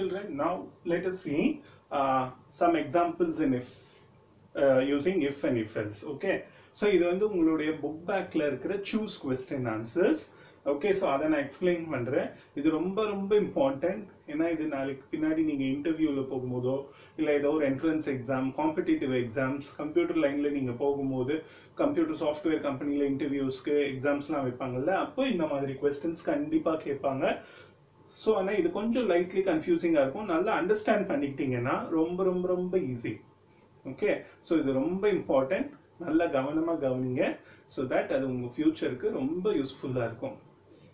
children, now let us see uh, some examples in if uh, using if and if else. Okay. So இது வந்து உங்களுடைய book பேக்கில் இருக்கிற choose question answers okay so அதை நான் explain பண்ணுறேன் இது ரொம்ப ரொம்ப இம்பார்ட்டன்ட் ஏன்னா இது நாளைக்கு பின்னாடி நீங்கள் இன்டர்வியூவில் போகும்போதோ இல்லை ஏதோ ஒரு entrance exam competitive exams computer லைனில் நீங்கள் போகும்போது கம்ப்யூட்டர் சாஃப்ட்வேர் கம்பெனியில் இன்டர்வியூஸ்க்கு எக்ஸாம்ஸ்லாம் வைப்பாங்கல்ல அப்போ இந்த மாதிரி கொஸ்டின்ஸ் கண்டிப்பாக கேட்பாங்க ஸோ ஆனால் இது கொஞ்சம் லைட்லி கன்ஃபியூசிங்காக இருக்கும். நல்லா அண்டர்ஸ்டாண்ட் பண்ணிக்கிட்டீங்கன்னா ரொம்ப ரொம்ப ரொம்ப ஈஸி ஓகே ஸோ இது ரொம்ப இம்பார்ட்டண்ட் நல்லா கவனமாக கவனிங்க. ஸோ தட் அது உங்கள் ஃப்யூச்சருக்கு ரொம்ப யூஸ்ஃபுல்லாக இருக்கும்.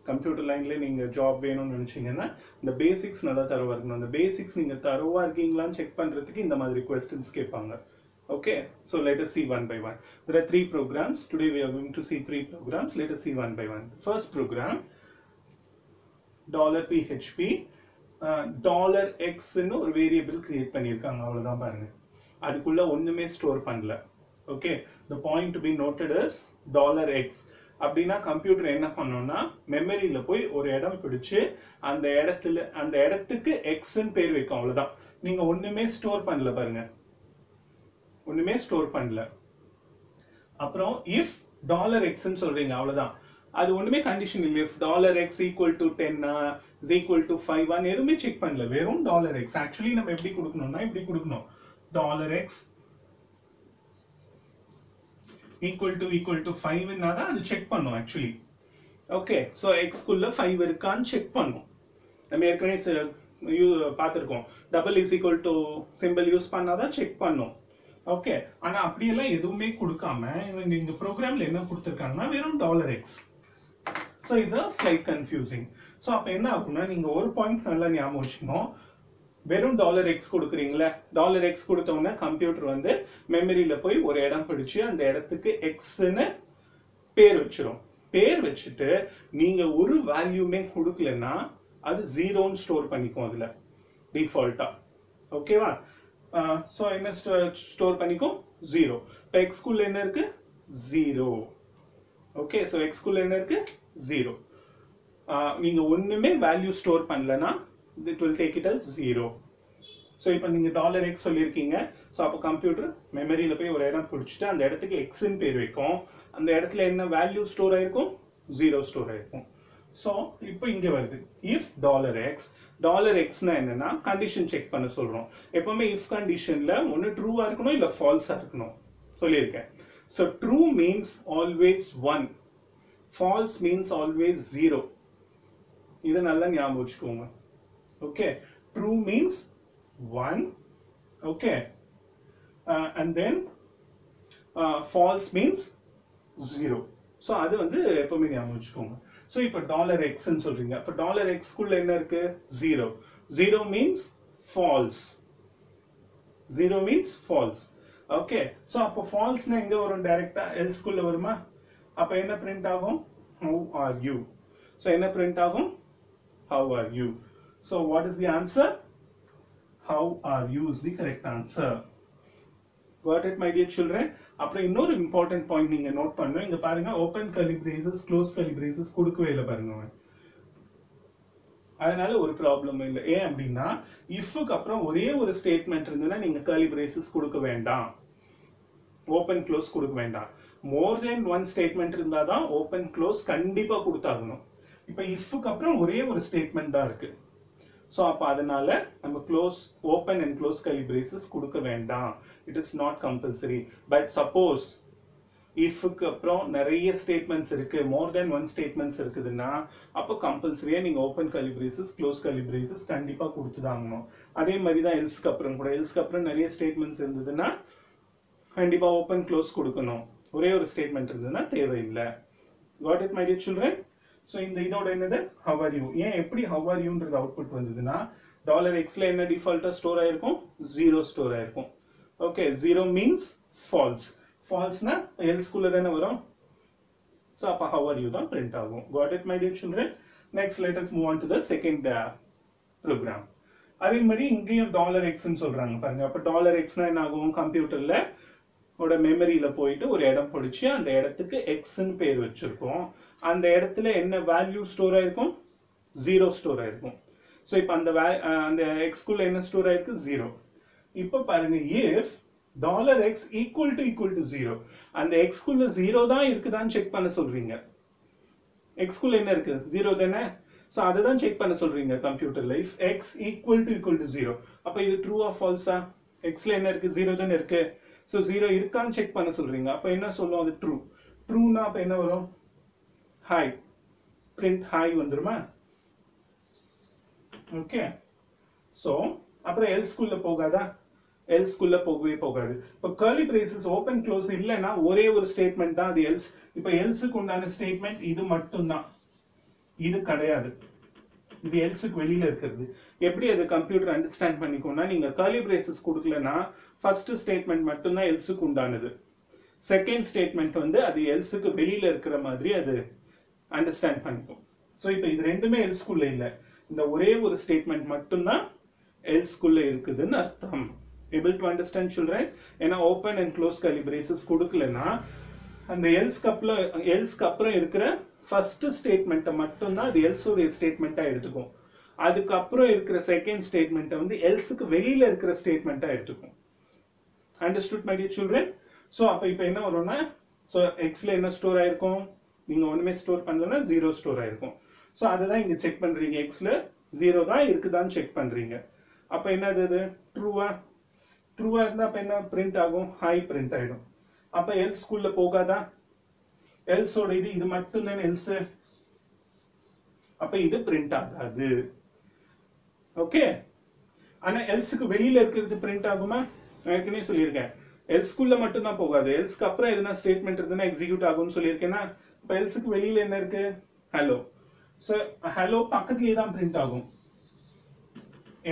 கம்ப்யூட்டர் லைன்லேயே நீங்கள் ஜாப் வேணும்னு நினச்சிங்கன்னா இந்த பேசிக்ஸ் நல்லா தரவாக இருக்கணும். அந்த பேசிக்ஸ் நீங்கள் தரவாக இருக்கீங்களான்னு செக் பண்ணுறதுக்கு இந்த மாதிரி கொஸ்டின்ஸ் கேட்பாங்க. Okay so let see one by one one. There three programs programs. Today we see three programs see three programs. Let one see one by dollar PHP dollar எக்ஸ்ன்னு ஒரு variable create பண்ணியிருக்காங்க. அவ்வளோதான் பாருங்க. அதுக்குள்ள ஒன்றுமே store பண்ணல. Okay the point to be noted is dollar x அப்படின்னா computer என்ன பண்ணோம்னா மெமரியில் போய் ஒரு இடம் பிடிச்சி அந்த இடத்துல அந்த இடத்துக்கு எக்ஸ்ன்னு பேர் வைக்கும். அவ்வளோதான் நீங்கள் ஒன்றுமே ஸ்டோர் பண்ணல பாருங்க. ஒன்றுமே ஸ்டோர் பண்ணல. அப்புறம் இஃப் டாலர் எக்ஸ்ன்னு சொல்கிறீங்க அவ்வளோதான் அது ஒன்றுமே கண்டிஷன் இல்லை. If dollar x equal to டென்னா is equal to five one எதுவுமே செக் பண்ணல. வெறும் டாலர் எக்ஸ் ஆக்சுவலி நம்ம எப்படி கொடுக்கணும்னா இப்படி கொடுக்கணும். Dollar x equal to equal to ஃபைவ்னா தான் அது செக் பண்ணும் ஆக்சுவலி ஓகே ஸோ எக்ஸ்குள்ள ஃபைவ் இருக்கான்னு செக் பண்ணும். நம்ம ஏற்கனவே யூ- பார்த்துருக்கோம். Double is equal to simple use பண்ணால் தான் செக் பண்ணும். ஓகே ஆனால் அப்படியெல்லாம் எதுவுமே கொடுக்காம இவங்க இந்த ப்ரோக்ராம்ல என்ன கொடுத்துருக்காங்கன்னா வெறும் டாலர் எக்ஸ் ஸோ இதுதான் ஸ்லைட் கன்ஃபியூசிங் ஸோ அப்போ என்ன ஆகும்னா நீங்கள் ஒரு பாயிண்ட் நல்லா ஞாபகம் வச்சுக்கணும். வெறும் டாலர் எக்ஸ் கொடுக்குறீங்களே டாலர் எக்ஸ் கொடுத்தோன்னே கம்ப்யூட்டர் வந்து மெமரியில் போய் ஒரு இடம் பிடிச்சு அந்த இடத்துக்கு எக்ஸ்ன்னு பேர் வச்சிரும். பேர் வச்சுட்டு நீங்கள் ஒரு வேல்யூமே கொடுக்கலன்னா அது ஜீரோன்னு ஸ்டோர் பண்ணிக்கும் அதில் டிஃபால்ட்டாக ஓகேவா ஸோ என்ன ஸ்டோர் பண்ணிக்கும்? ஜீரோ இப்போ எக்ஸ்குள்ள என்ன இருக்கு? ஜீரோ ஓகே ஸோ எக்ஸ்குள்ள என்ன இருக்கு? ஜீரோ நீங்க ஒன்றுமே வேல்யூ ஸ்டோர் பண்ணலன்னா it will take it as zero so இப்போ நீங்கள் டாலர் எக்ஸ் சொல்லியிருக்கீங்க. ஸோ அப்போ கம்ப்யூட்டர் மெமரியில் போய் ஒரு இடம் பிடிச்சிட்டு அந்த இடத்துக்கு எக்ஸ்ன்னு பேர் வைக்கும். அந்த இடத்துல என்ன வேல்யூ ஸ்டோர் ஆகிருக்கும் ஜீரோ ஸ்டோர் ஆகிருக்கும் ஸோ இப்போ இங்கே வருது. இஃப் டாலர் எக்ஸ் டாலர் எக்ஸ்னா என்னன்னா கண்டிஷன் செக் பண்ண சொல்கிறோம் எப்போவுமே இஃப் கண்டிஷனில் ஒன்று ட்ரூவாக இருக்கணும் இல்லை ஃபால்ஸாக இருக்கணும். சொல்லியிருக்கேன். So true means always one false means always zero இதை நல்லா ஞாபகம் வச்சுக்கோங்க. Okay true means one okay and then false means zero so அது வந்து எப்போவுமே ஞாபகம் வச்சுக்கோங்க. ஸோ இப்போ டாலர் எக்ஸ்ன்னு சொல்கிறீங்க அப்போ டாலர் எக்ஸ்குள்ள என்ன இருக்குது zero zero means false zero means false okay so அப்போ ஃபால்ஸ்னால் எங்கே வரும்? டைரக்டா எல்ஸ்குள்ள வருமா? அப்போ என்ன பிரிண்ட் ஆகும்? ஹவு ஆர் யூ ஸோ என்ன பிரிண்ட் ஆகும்? How are you so what is the answer how are you is the correct answer what it my dear children அப்புறம் இன்னொரு இம்பார்ட்டன்ட் பாயிண்ட் நீங்கள் நோட் பண்ணுங்க இங்கே பாருங்க ஓப்பன் கலிபிரேசஸ் க்ளோஸ் கலிபிரேசஸ் கொடுக்கவே இல்லை பாருங்க அதனால ஒரு ப்ராப்ளம் இல்லை. ஏன் அப்படின்னா இஃப்க்கு அப்புறம் ஒரே ஒரு ஸ்டேட்மெண்ட் இருந்ததுன்னா நீங்கள் கலிபிரேசஸ் கொடுக்க வேண்டாம். ஓப்பன் க்ளோஸ் கொடுக்க வேண்டாம். மோர் தென் ஒன் ஸ்டேட்மெண்ட் இருந்தால் தான் ஓப்பன் க்ளோஸ் கண்டிப்பாக கொடுத்தாகணும். இப்போ இஃப்க்கு அப்புறம் ஒரே ஒரு ஸ்டேட்மெண்ட் தான் இருக்குது ஸோ அப்போ அதனால் நம்ம close open and close curly braces கொடுக்க வேண்டாம். It is not compulsory but suppose இஃப்க்கு அப்புறம் நிறைய ஸ்டேட்மெண்ட்ஸ் இருக்கு மோர் தென் ஒன் ஸ்டேட்மெண்ட்ஸ் இருக்குதுன்னா அப்போ கம்பல்சரியாக நீங்கள் ஓப்பன் கலிபிரேசஸ் க்ளோஸ் கலி கண்டிப்பாக கண்டிப்பா கொடுத்துதாங்கணும் அதே மாதிரி தான் எல்ஸ்க்கு அப்புறம் கூட. எல்ஸ்க்கு அப்புறம் நிறைய ஸ்டேட்மெண்ட்ஸ் இருந்ததுன்னா கண்டிப்பாக ஓப்பன் க்ளோஸ் கொடுக்கணும். ஒரே ஒரு ஸ்டேட்மெண்ட் இருந்ததுன்னா தேவையில்லை. Got it my dear children so இந்த இதோட என்னது? ஹவர் யூ ஏன் எப்படி ஹவர் யூன்றது அவுட்புட் வந்ததுன்னா டாலர் எக்ஸில் என்ன டிஃபால்ட்டாக ஸ்டோர் ஆகிருக்கும் ஜீரோ ஸ்டோர் ஆகிருக்கும் ஓகே ஜீரோ மீன்ஸ் ஃபால்ஸ் ஃபால்ஸ்னா எல்ஸ்குள்ள தானே வரும்? ஸோ அப்போ ஹவர் யூ தான் பிரிண்ட் ஆகும். Got it my dear children next let us move on to the second program அதே மாதிரி இங்கேயும் டாலர் எக்ஸ்ன்னு சொல்கிறாங்க பாருங்க. அப்போ டாலர் எக்ஸ்னா என்ன ஆகும் கம்ப்யூட்டரில் ஓட மெமரியில போயிட்டு ஒரு இடம் பிடிச்சி அந்த இடத்துக்கு எக்ஸ்ன்னு பேர் வச்சிருக்கோம். அந்த இடத்துல என்ன வேல்யூ ஸ்டோர் ஆயிருக்கும் ஜீரோ ஸ்டோர் ஆயிருக்கும் ஸோ இப்போ அந்த வே அந்த எக்ஸ்குள்ள என்ன ஸ்டோர் ஆயிருக்கு? ஜீரோ இப்போ பாருங்க if dollar x equal to equal to zero அந்த எக்ஸ்குள்ள ஜீரோ தான் இருக்குதான்னு செக் பண்ண சொல்றீங்க. எக்ஸ்குள்ள என்ன இருக்கு? ஜீரோ தானே? ஸோ அதை தான் செக் பண்ண சொல்றீங்க computer if x equal to equal to zero அப்போ இது ட்ரூ ஆஃப் ஃபால்ஸா எக்ஸ்ல என்ன இருக்கு? ஜீரோ தானே இருக்கு. ஸோ ஜீரோ இருக்கான்னு செக் பண்ண சொல்றீங்க. அப்போ என்ன சொல்லும்? அது ட்ரூ ட்ரூனா அப்போ என்ன வரும்? ஹாய் பிரிண்ட் ஹாய் வந்துருமா? ஓகே ஸோ அப்புறம் எல் ஸ்கூல்ல போகாதா? எல் போகவே போகாது. இப்போ கேர்லி பிரேசஸ் ஓப்பன் க்ளோஸ் இல்லைன்னா ஒரே ஒரு ஸ்டேட்மெண்ட் தான் அது எல்ஸ் இப்போ எல்ஸுக்கு உண்டான ஸ்டேட்மெண்ட் இது மட்டும்தான். இது கிடையாது. இது எல்ஸுக்கு வெளியில இருக்கிறது. எப்படி அது கம்ப்யூட்டர் அண்டர்ஸ்டாண்ட் பண்ணிக்கோன்னா நீங்க கேர்லி பிரேசஸ் கொடுக்கலன்னா ஃபர்ஸ்ட் ஸ்டேட்மெண்ட் மட்டும்தான் எல்ஸுக்கு உண்டானது. செகண்ட் ஸ்டேட்மெண்ட் வந்து அது எல்ஸுக்கு வெளியில் இருக்கிற மாதிரி அது அண்டர்ஸ்டாண்ட் பண்ணிக்கும். ஸோ இப்போ இது ரெண்டுமே எல்ஸ்குள்ளே இல்லை. இந்த ஒரே ஒரு ஸ்டேட்மெண்ட் மட்டும்தான் எல்ஸ்குள்ளே இருக்குதுன்னு அர்த்தம். ஏபிள் டு அண்டர்ஸ்டாண்ட் சொல்கிறேன் ஏன்னா open and close curly braces கொடுக்கலன்னா அந்த எல்ஸ்க்கு அப்புறம் எல்ஸ்க்கு அப்புறம் இருக்கிற ஃபஸ்ட்டு ஸ்டேட்மெண்ட்டை மட்டும்தான் அது எல்ஸுடைய ஸ்டேட்மெண்ட்டாக எடுத்துக்கும். அதுக்கப்புறம் இருக்கிற செகண்ட் ஸ்டேட்மெண்ட்டை வந்து எல்ஸுக்கு வெளியில் இருக்கிற ஸ்டேட்மெண்ட்டாக எடுத்துக்கும். Understood my dear children so அப்போ இப்போ என்ன வரும்னா ஸோ எக்ஸில் என்ன ஸ்டோர் ஆயிருக்கும்? நீங்கள் ஒன்றுமே ஸ்டோர் பண்ணலன்னா ஜீரோ ஸ்டோர் ஆயிருக்கும். ஸோ அதை தான் இங்கே செக் பண்ணுறீங்க எக்ஸில் ஜீரோ தான் இருக்குதான்னு செக் பண்ணுறீங்க அப்போ என்னது இது ட்ரூவா ட்ரூவா இருந்தால் அப்போ என்ன? பிரிண்ட் ஆகும். ஹாய் பிரிண்ட் ஆகிடும் அப்போ எல்ஸ் ஸ்கூலில் போகாதா? எல்ஸோட இது இது மட்டும்தானே எல்ஸு அப்போ இது பிரிண்ட் ஆகாது. ஓகே ஆனால் எல்ஸுக்கு வெளியில் இருக்கிறது பிரிண்ட் ஆகுமா? நான் ஏற்கனவே சொல்லியிருக்கேன். எல்ஸ்குள்ள மட்டும் தான் போகாது. எல்ஸ்க்கு அப்புறம் எதுனா ஸ்டேட்மெண்ட் இருந்ததுன்னா எக்ஸிக்யூட் ஆகும்னு சொல்லியிருக்கேன்னா இப்போ எல்ஸுக்கு வெளியில என்ன இருக்கு? ஹலோ ஸோ ஹலோ பக்கத்துலேயே தான் பிரிண்ட் ஆகும்.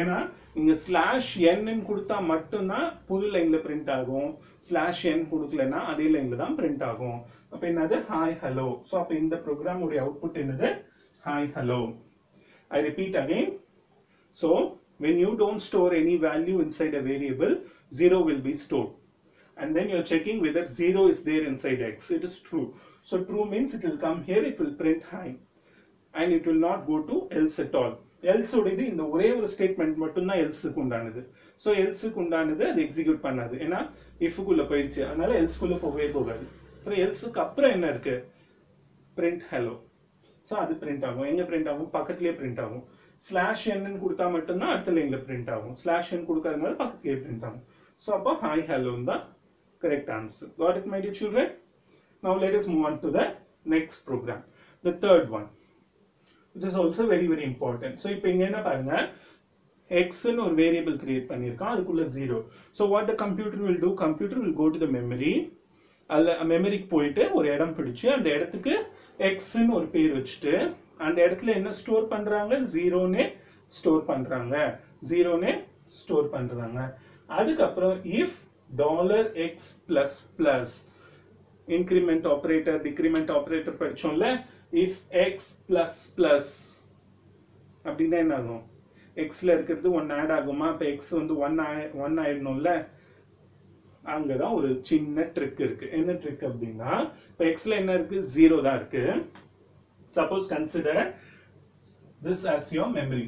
ஏன்னா இங்க ஸ்லாஷ் என்னு கொடுத்தா மட்டும்தான் புது லைன்ல பிரிண்ட் ஆகும். ஸ்லாஷ் என் கொடுக்கலன்னா அதே லைன்ல தான் பிரிண்ட் ஆகும். அப்போ என்னது? ஹாய் ஹலோ ஸோ அப்போ இந்த ப்ரோக்ராமுடைய அவுட்புட் என்னது? Hi hello I repeat again so when you don't store any value inside a variable, zero will be stored. And then you're checking whether zero is there inside x. It is true. So true means it will come here, it will print high. And it will not go to else at all. else உடையது இந்த ஒரே ஒரு statement மட்டும்தான் எல்ஸுக்கு உண்டானது so எல்ஸுக்கு உண்டானது அது execute பண்ணாது ஏன்னா இஃப்குள்ள போயிடுச்சு அதனால எல்ஸ்குள்ள போகவே போகாது அப்புறம் எல்ஸுக்கு அப்புறம் என்ன இருக்குது பிரிண்ட் ஹலோ ஸோ அது பிரிண்ட் ஆகும் எங்கே பிரிண்ட் ஆகும் பக்கத்துலேயே பிரிண்ட் ஆகும் ஸ்லாஷ் என்னன்னு கொடுத்தா மட்டும்தான் அடுத்த லைனில் பிரிண்ட் ஆகும். ஸ்லாஷ் என் கொடுக்காதனால பக்கத்துலேயே பிரிண்ட் ஆகும். ஸோ அப்போ ஹாய் ஹலோன்னு தான் correct answer got it my dear children now let's move on to the next program the third one it is also very very important so இப்போ இங்கே என்ன பாருங்க? எக்ஸ்ன்னு ஒரு வேரியபிள் கிரியேட் பண்ணியிருக்கான். அதுக்குள்ள zero so what the computer will do computer will go to the memory அதில் மெமரிக்கு போயிட்டு ஒரு இடம் பிடிச்சு அந்த இடத்துக்கு எக்ஸ்ன்னு ஒரு பேர் வச்சுட்டு அந்த இடத்துல என்ன ஸ்டோர் பண்ணுறாங்க ஜீரோனே ஸ்டோர் பண்ணுறாங்க ஜீரோனே ஸ்டோர் பண்ணுறாங்க அதுக்கப்புறம் if dollar x plus plus increment operator decrement operator படித்தோம்ல if X plus plus அப்படின்னா என்ன ஆகும்? எக்ஸில் இருக்கிறது ஒன் ஆட் ஆகுமா? இப்போ எக்ஸ் வந்து ஒன் ஒன் ஆயிடணும்ல. அங்கே தான் ஒரு சின்ன ட்ரிக் இருக்குது என்ன ட்ரிக் அப்படின்னா இப்போ எக்ஸில் என்ன இருக்குது ஜீரோ தான் இருக்கு. Suppose consider this as your memory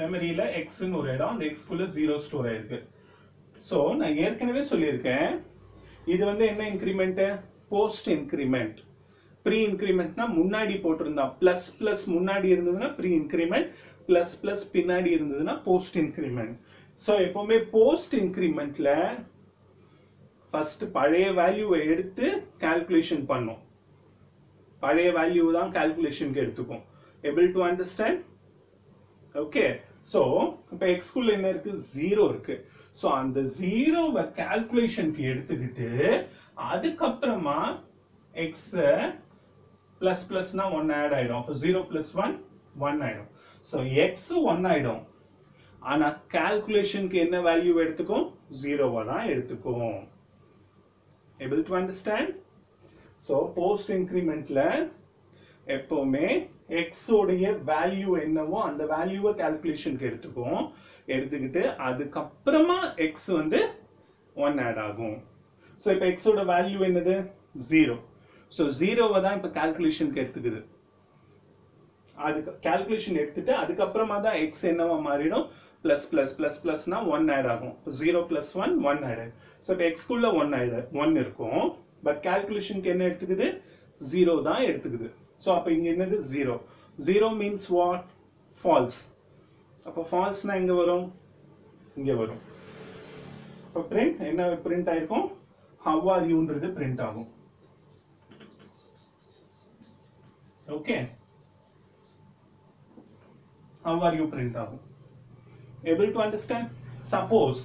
மெமரியில் எக்ஸ்னு ஒரு இடம் அந்த எக்ஸ்குள்ளே ஜீரோ ஸ்டோர் ஆயிருக்கு. ஸோ நான் ஏற்கனவே சொல்லியிருக்கேன். இது வந்து என்ன இன்க்ரிமெண்ட்டு போஸ்ட் இன்க்ரிமெண்ட் ப்ரீ இன்க்ரிமெண்ட்னா முன்னாடி போட்டிருந்தான் ப்ளஸ் ப்ளஸ் முன்னாடி இருந்ததுன்னா ப்ரீ இன்க்ரிமெண்ட் ப்ளஸ் ப்ளஸ் பின்னாடி இருந்ததுன்னா போஸ்ட் இன்க்ரிமெண்ட் ஸோ எப்போவுமே போஸ்ட் இன்க்ரிமெண்ட்ல ஃபர்ஸ்ட் பழைய வேல்யூவை எடுத்து கால்குலேஷன் பண்ணும். பழைய வேல்யூ தான் கால்குலேஷனுக்கு எடுத்துக்கும். Able to understand okay so இப்போ எக்ஸ்குள்ள என்ன இருக்கு? ஜீரோ இருக்கு. ஸோ அந்த ஜீரோவை கால்குலேஷனுக்கு எடுத்துக்கிட்டு அதுக்கப்புறமா எக்ஸ் பிளஸ் பிளஸ்னா ஒன் ஆட் ஆயிடும். அப்போ ஜீரோ பிளஸ் ஒன் ஒன் ஆயிடும். ஸோ எக்ஸ் ஒன் ஆயிடும் ஆனா கால்குலேஷனுக்கு என்ன வேல்யூ எடுத்துக்கும்? ஜீரோவா தான் எடுத்துக்கும். Able to understand so post இன்க்ரிமெண்ட்ல எப்பவுமே எக்ஸோடைய வேல்யூ என்னவோ அந்த வேல்யூவை கால்குலேஷனுக்கு எடுத்துக்கும். எடுத்துக்கிட்டு அதுக்கப்புறமா எக்ஸ் வந்து ஒன் ஆட் ஆகும். ஸோ இப்போ எக்ஸோட வேல்யூ என்னது? ஜீரோ ஸோ ஜீரோவை தான் இப்போ கால்குலேஷனுக்கு எடுத்துக்குது. அதுக்கு கால்குலேஷன் எடுத்துட்டு அதுக்கப்புறமா தான் எக்ஸ் என்னவா மாறிடும்? பிளஸ் பிளஸ் பிளஸ் பிளஸ்னா ஒன் ஆட் ஆகும். Zero plus one one add so இப்போ எக்ஸ்குள்ள ஒன் ஆயிடு ஒன் இருக்கும். பட் கால்குலேஷனுக்கு என்ன எடுத்துக்குது? ஜீரோ தான் எடுத்துக்குது. ஸோ அப்போ இங்கே என்னது? Zero zero means what false அப்போ ஃபால்ஸ்னா எங்கே வரும்? இங்கே வரும். இப்போ பிரிண்ட் என்ன பிரிண்ட் ஆயிருக்கும்? ஹவ் ஆர் யூன்றது பிரிண்ட் ஆகும். Okay how are you print ஆகும் able டு அண்டர்ஸ்டாண்ட் சப்போஸ்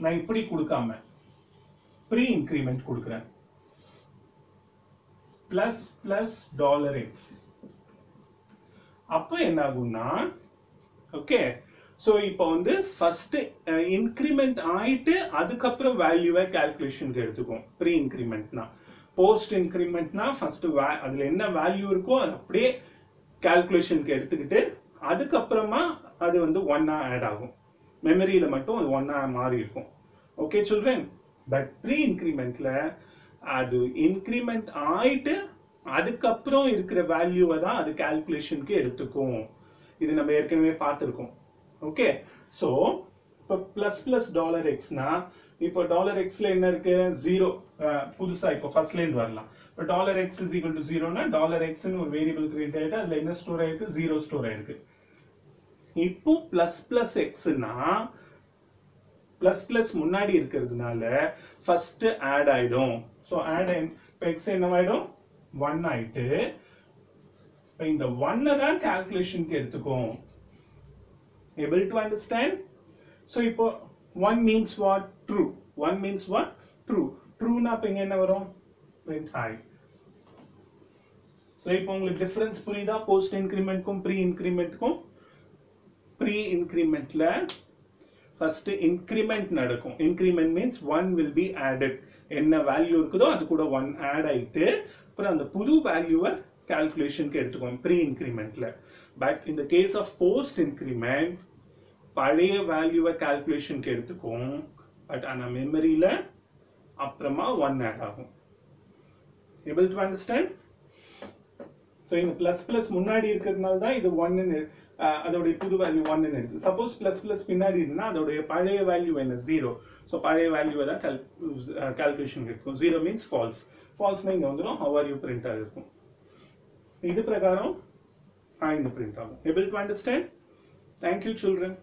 நான் இப்படி கொடுக்காம ப்ரீ இன்க்ரிமெண்ட் கொடுக்குறேன். பிளஸ் பிளஸ் டாலர் எக்ஸ் அப்போ என்ன ஆகும்னா ஓகே ஸோ இப்போ வந்து ஃபர்ஸ்ட் இன்க்ரிமெண்ட் ஆயிட்டு அதுக்கப்புறம் வேல்யூவை கால்குலேஷனுக்கு எடுத்துக்கும் ப்ரீ இன்க்ரிமெண்ட்னா போஸ்ட் இன்க்ரிமெண்ட்னா ஃபர்ஸ்ட் வே அதில் என்ன வேல்யூ இருக்கோ அது அப்படியே கால்குலேஷனுக்கு எடுத்துக்கிட்டு அதுக்கப்புறமா அது வந்து ஒன்னாக ஆட் ஆகும். மெமரியில் மட்டும் அது ஒன்னாக மாறி இருக்கும். ஓகே சொல்கிறேன் பட் ப்ரீ இன்க்ரிமெண்ட்டில் அது இன்க்ரிமெண்ட் ஆயிட்டு அதுக்கப்புறம் இருக்கிற வேல்யூவை தான் அது கால்குலேஷனுக்கு எடுத்துக்கும். இது நம்ம ஏற்கனவே பார்த்துருக்கோம். ஓகே ஸோ இப்போ ப்ளஸ் ப்ளஸ் டாலர் எக்ஸ்னா இப்போ டாலர் எக்ஸில் என்ன இருக்குது ஜீரோ புதுசாக இப்போ ஃபர்ஸ்ட்லேருந்து வரலாம். இப்போ dollar x is equal to ஜீரோனா dollar எக்ஸ்னு ஒரு வேரியபிள் கிரியேட் ஆகிட்டு அதில் என்ன ஸ்டோர் ஆயிருக்கு? ஜீரோ ஸ்டோர் ஆயிருக்கு. இப்போ ப்ளஸ் ப்ளஸ் எக்ஸ்னா ப்ளஸ் ப்ளஸ் முன்னாடி இருக்கிறதுனால ஃபர்ஸ்ட் ஆட் ஆயிடும். ஸோ ஆட் இப்போ எக்ஸ் என்னவாயிடும்? ஒன் ஆயிட்டு இப்போ இந்த ஒன்னை தான் கால்குலேஷனுக்கு எடுத்துக்கும். Able to understand? So இப்போ one means what? true. One means what? true. true னா அப்ப இங்க என்ன வரும்? வித் ஹை ஸோ இப்போ உங்களுக்கு டிஃப்ரென்ஸ் புரியுதா? போஸ்ட் இன்க்ரிமெண்ட்க்கும் ப்ரீ இன்க்ரிமெண்ட்க்கும் ப்ரீ இன்க்ரிமெண்ட்ல ஃபர்ஸ்ட் இன்க்ரிமெண்ட் நடக்கும். Increment means one will be added என்ன வேல்யூ இருக்குதோ அது கூட ஒன் ஆட் ஆயிட்டு அப்புறம் அந்த புது வேல்யூவை கால்குலேஷனுக்கு எடுத்துக்கோங்க ப்ரீ இன்க்ரிமெண்ட்ல பட் இந்த கேஸ் ஆஃப் போஸ்ட் இன்க்ரிமெண்ட் பழைய வேல்யூவை கால்குலேஷனுக்கு எடுத்துக்கும் பட் ஆனால் மெமரியில் அப்புறமா ஒன் ஆட் ஆகும். Able to understand? ஸோ இந்த ப்ளஸ் ப்ளஸ் முன்னாடி இருக்கிறதுனால தான் இது ஒன்னு அதோடைய புது வேல்யூ ஒன்னு இருக்கு சப்போஸ் ப்ளஸ் ப்ளஸ் பின்னாடி இருந்தா அதோடைய பழைய வேல்யூ என்ன? ஜீரோ ஸோ பழைய வேல்யூவை தான் கால்குலேஷன் இருக்கும். ஜீரோ மீன்ஸ் ஃபால்ஸ் ஃபால்ஸ்னா இங்கே வந்துடும் ஹவர் யூ பிரிண்டாக இருக்கும். இது பிரகாரம் இங்கே பிரிண்ட் ஆகும். Able to understand thank you children